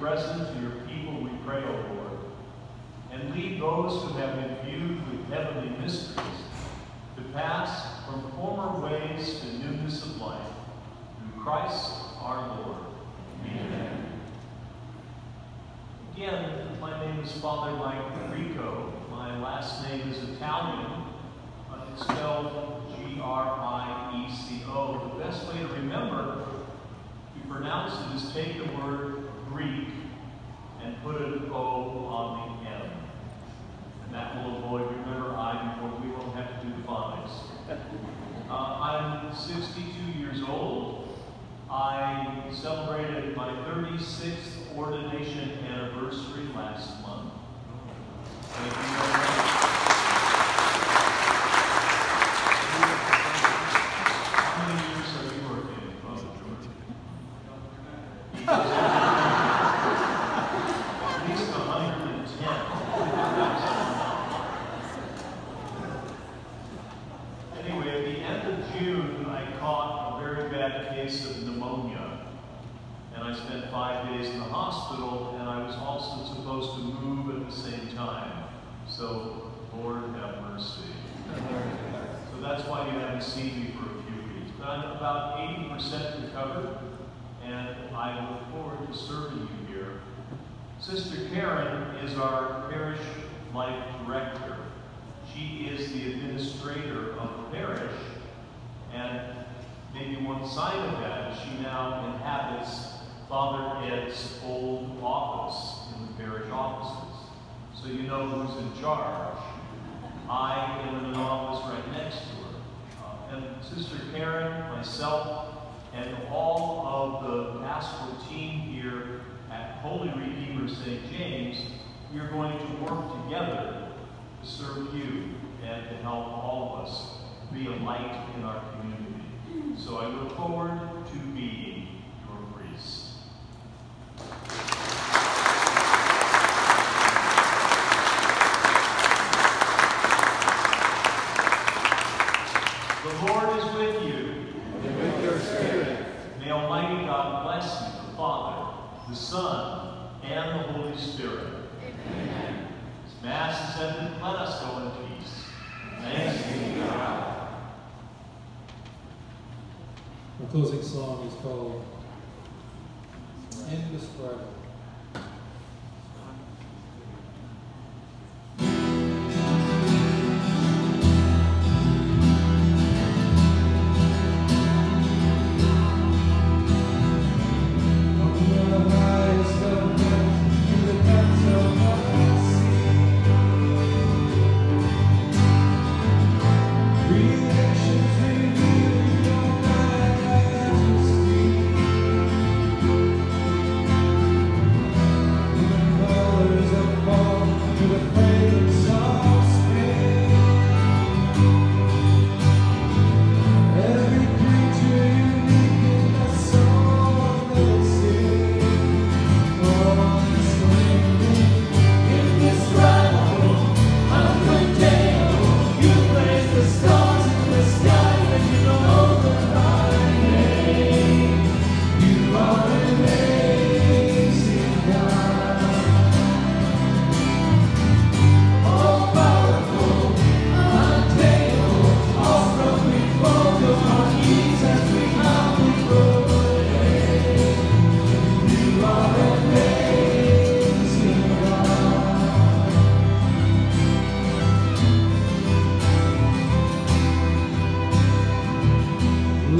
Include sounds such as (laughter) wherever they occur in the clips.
Present to your people, we pray, O Lord, and lead those who have been viewed with heavenly mysteries to pass from former ways to newness of life. Through Christ our Lord. Amen. Again, my name is Father Mike Grieco. My last name is Italian, but it's spelled G-R-I-E-C-O. The best way to remember to pronounce it is take the word Greek and put an O on the end. And that will avoid, remember I before we won't have to do the phonics. (laughs) Uh, I'm 62 years old. I celebrated my 36th ordination anniversary last month. Thank you very much. How many years are you working, Father George? At least 110. Anyway, at the end of June, I caught a very bad case of pneumonia. And I spent five days in the hospital, and I was also supposed to move at the same time. So, Lord have mercy. So that's why you haven't seen me for a few weeks. But I'm about 80% recovered, and I look forward to serving you here. Sister Karen is our parish life director. She is the administrator of the parish, and maybe one side of that is she now Father Ed's old office in the parish offices. So you know who's in charge. I am in an office right next to her. Uh, and Sister Karen, myself, and all of the pastoral team here at Holy Redeemer St. James, we are going to work together to serve you and to help all of us be a light in our community. So I look forward to being your priest. The Lord is with you. And with your spirit. May Almighty God bless you, the Father, the Son, and the Holy Spirit. Amen. This Mass is ended. Let us go in peace. Thanks be to God. Our closing song is called Indescribable.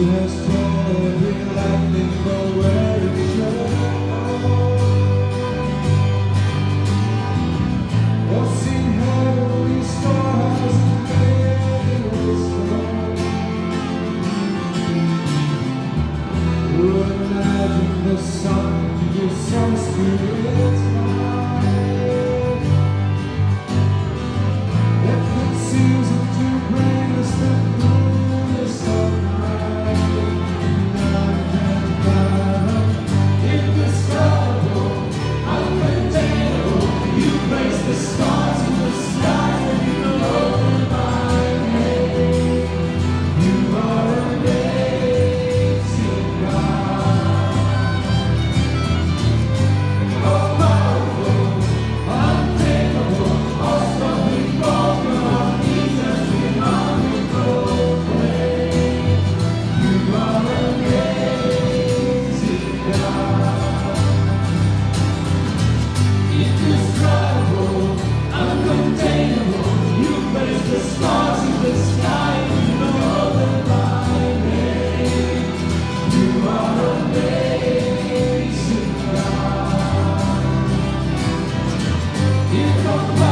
Who has torn every lightning from on.